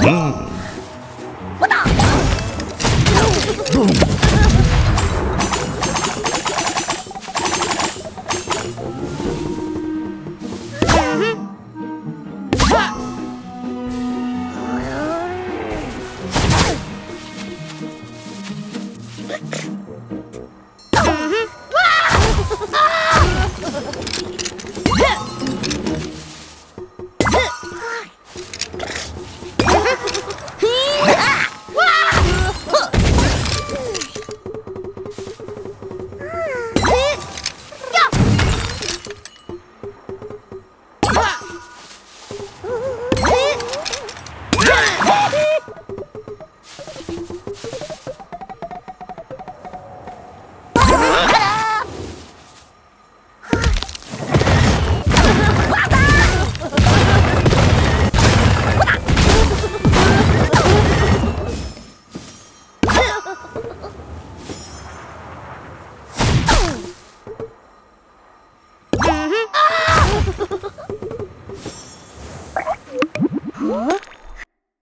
Ah! Huh?